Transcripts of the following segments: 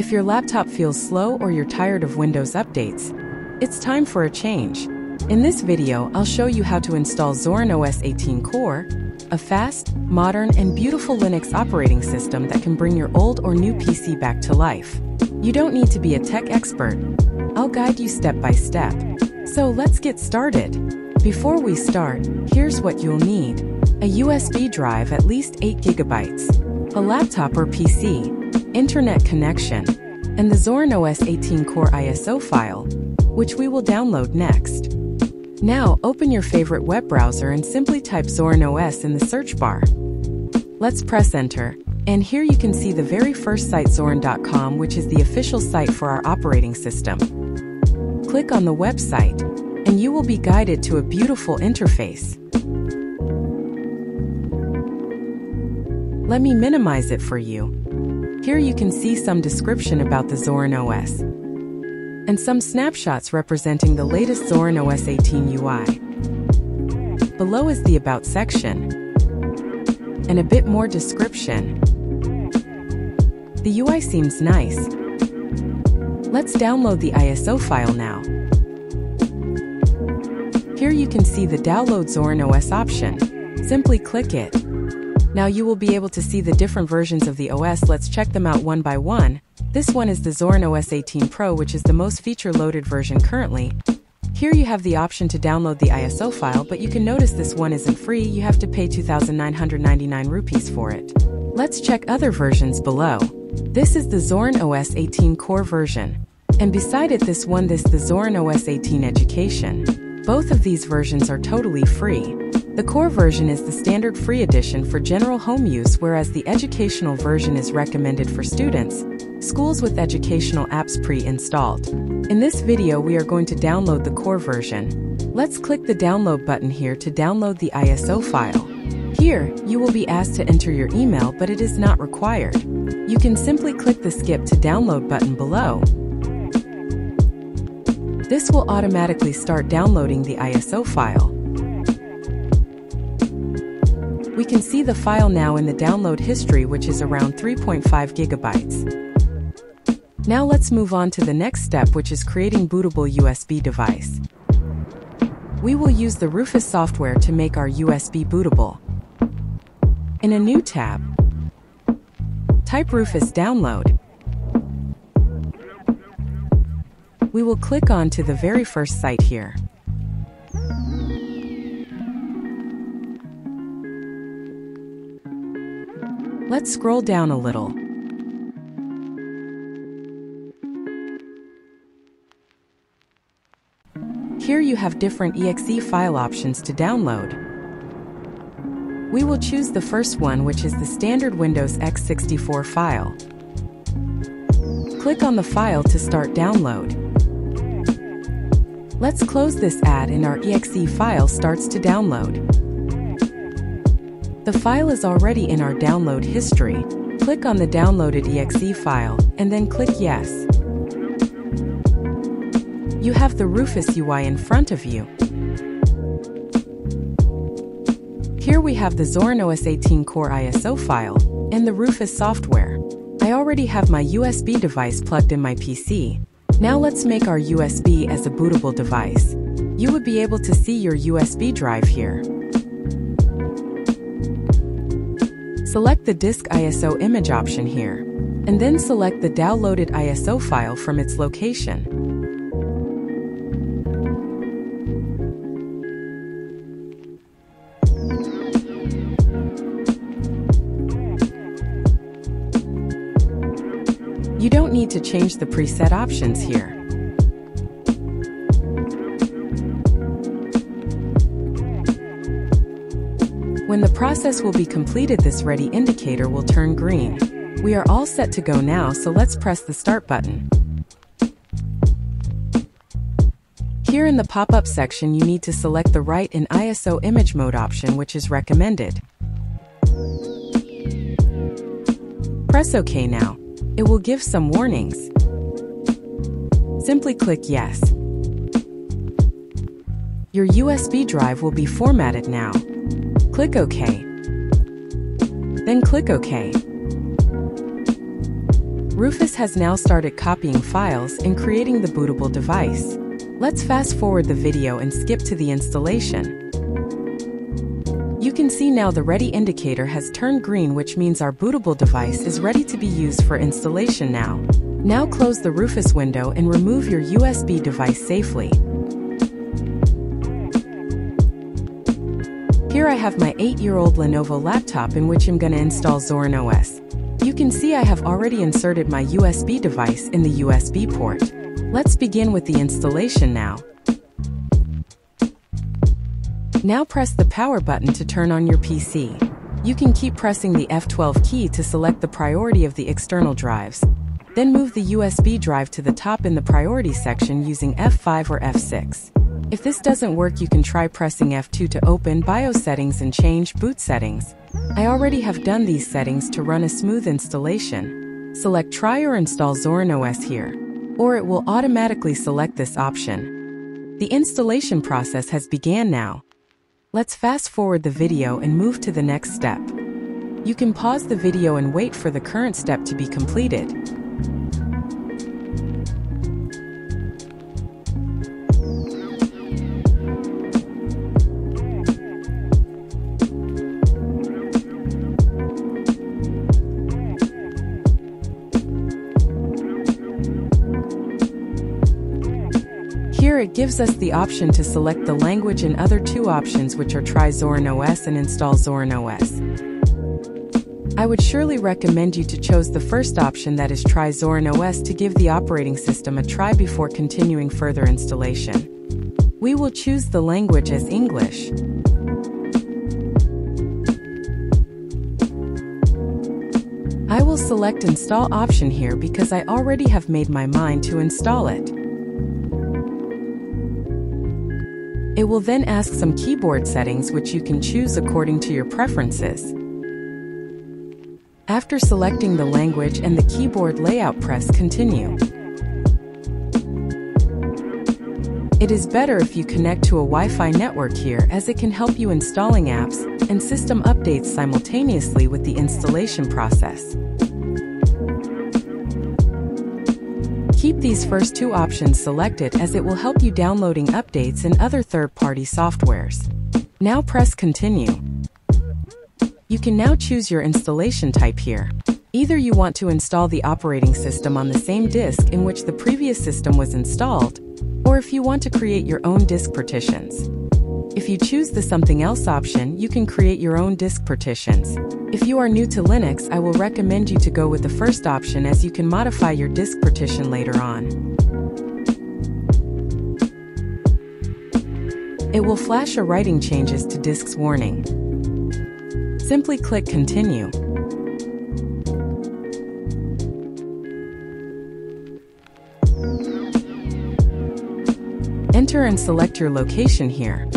If your laptop feels slow or you're tired of Windows updates, it's time for a change. In this video, I'll show you how to install Zorin OS 18 Core, a fast, modern, and beautiful Linux operating system that can bring your old or new PC back to life. You don't need to be a tech expert. I'll guide you step by step. So let's get started. Before we start, here's what you'll need. A USB drive at least 8 gigabytes, a laptop or PC, internet connection, and the Zorin OS 18 Core ISO file, which we will download next. Now, open your favorite web browser and simply type Zorin OS in the search bar. Let's press enter, and here you can see the very first site Zorin.com, which is the official site for our operating system. Click on the website, and you will be guided to a beautiful interface. Let me minimize it for you. Here you can see some description about the Zorin OS and some snapshots representing the latest Zorin OS 18 UI. Below is the About section and a bit more description. The UI seems nice. Let's download the ISO file now. Here you can see the Download Zorin OS option. Simply click it. Now you will be able to see the different versions of the OS. Let's check them out one by one. This one is the Zorin OS 18 Pro, which is the most feature-loaded version currently. Here you have the option to download the ISO file, but you can notice this one isn't free, you have to pay 2,999 rupees for it. Let's check other versions below. This is the Zorin OS 18 Core version. And beside it this one this the Zorin OS 18 Education. Both of these versions are totally free. The core version is the standard free edition for general home use whereas the educational version is recommended for students, schools with educational apps pre-installed. In this video we are going to download the core version. Let's click the download button here to download the ISO file. Here, you will be asked to enter your email but it is not required. You can simply click the skip to download button below. This will automatically start downloading the ISO file. We can see the file now in the download history which is around 3.5 gigabytes. Now let's move on to the next step which is creating bootable USB device. We will use the Rufus software to make our USB bootable. In a new tab, type Rufus download. We will click on to the very first site here. Let's scroll down a little. Here you have different exe file options to download. We will choose the first one which is the standard Windows x64 file. Click on the file to start download. Let's close this ad and our exe file starts to download. The file is already in our download history. Click on the downloaded exe file and then click yes. You have the Rufus UI in front of you. Here we have the Zorin OS 18 Core ISO file and the Rufus software. I already have my USB device plugged in my PC. Now let's make our USB as a bootable device. You would be able to see your USB drive here. Select the Disk ISO image option here, and then select the downloaded ISO file from its location. Change the preset options here. When the process will be completed this ready indicator will turn green. We are all set to go now so let's press the start button. Here in the pop-up section you need to select the write in ISO image mode option which is recommended. Press OK now. It will give some warnings. Simply click Yes. Your USB drive will be formatted now. Click OK. Then click OK. Rufus has now started copying files and creating the bootable device. Let's fast forward the video and skip to the installation. You can see now the ready indicator has turned green which means our bootable device is ready to be used for installation now. Now close the Rufus window and remove your USB device safely. Here I have my 8-year-old Lenovo laptop in which I'm gonna install Zorin OS. You can see I have already inserted my USB device in the USB port. Let's begin with the installation now. Now press the power button to turn on your PC. You can keep pressing the F12 key to select the priority of the external drives. Then move the USB drive to the top in the priority section using F5 or F6. If this doesn't work you can try pressing F2 to open BIOS settings and change boot settings. I already have done these settings to run a smooth installation. Select Try or Install Zorin OS here, or it will automatically select this option. The installation process has began now. Let's fast forward the video and move to the next step. You can pause the video and wait for the current step to be completed. It gives us the option to select the language and other two options which are try Zorin OS and install Zorin OS. I would surely recommend you to choose the first option that is try Zorin OS to give the operating system a try before continuing further installation. We will choose the language as English. I will select install option here because I already have made my mind to install it. It will then ask some keyboard settings which you can choose according to your preferences. After selecting the language and the keyboard layout press continue. It is better if you connect to a Wi-Fi network here as it can help you installing apps and system updates simultaneously with the installation process. Keep these first two options selected as it will help you downloading updates and other third-party softwares. Now press continue. You can now choose your installation type here. Either you want to install the operating system on the same disk in which the previous system was installed, or if you want to create your own disk partitions. If you choose the something else option, you can create your own disk partitions. If you are new to Linux, I will recommend you to go with the first option as you can modify your disk partition later on. It will flash a writing changes to disks warning. Simply click continue. Enter and select your location here.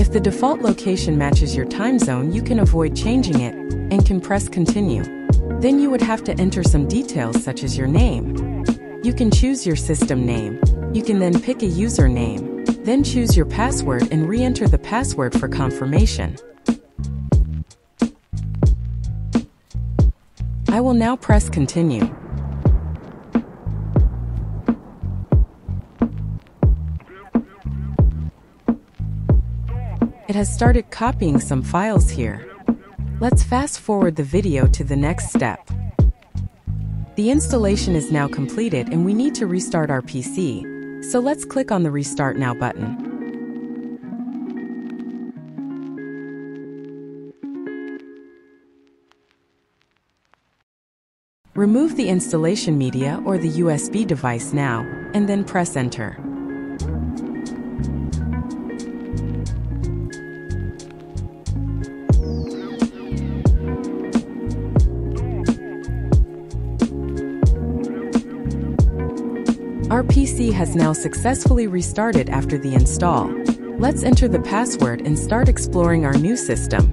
If the default location matches your time zone, you can avoid changing it and can press continue. Then you would have to enter some details such as your name. You can choose your system name. You can then pick a username. Then choose your password and re-enter the password for confirmation. I will now press continue. It has started copying some files here. Let's fast forward the video to the next step. The installation is now completed and we need to restart our PC, so let's click on the Restart Now button. Remove the installation media or the USB device now, and then press Enter. PC has now successfully restarted after the install. Let's enter the password and start exploring our new system.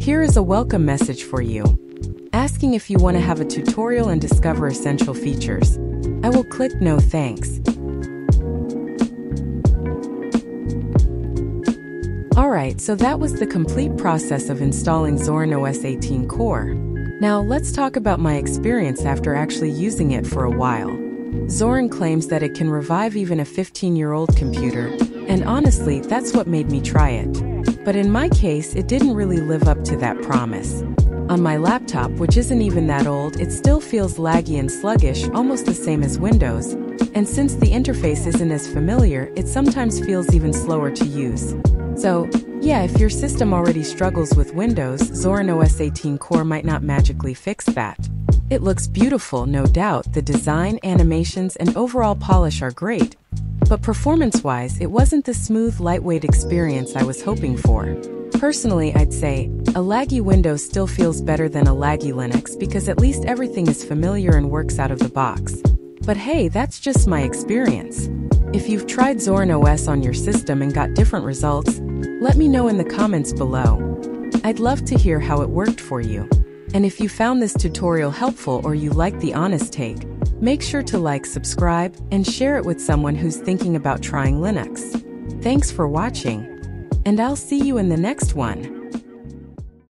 Here is a welcome message for you, asking if you want to have a tutorial and discover essential features. I will click No Thanks. Alright, so that was the complete process of installing Zorin OS 18 Core. Now let's talk about my experience after actually using it for a while. Zorin claims that it can revive even a 15-year-old computer, and honestly, that's what made me try it. But in my case, it didn't really live up to that promise. On my laptop, which isn't even that old, it still feels laggy and sluggish, almost the same as Windows. And since the interface isn't as familiar, it sometimes feels even slower to use. So, yeah, if your system already struggles with Windows, Zorin OS 18 Core might not magically fix that. It looks beautiful, no doubt, the design, animations, and overall polish are great, but performance-wise, it wasn't the smooth, lightweight experience I was hoping for. Personally, I'd say, a laggy Windows still feels better than a laggy Linux because at least everything is familiar and works out of the box. But hey, that's just my experience. If you've tried Zorin OS on your system and got different results, let me know in the comments below. I'd love to hear how it worked for you. And if you found this tutorial helpful or you like the honest take, make sure to like, subscribe, and share it with someone who's thinking about trying Linux. Thanks for watching, and I'll see you in the next one.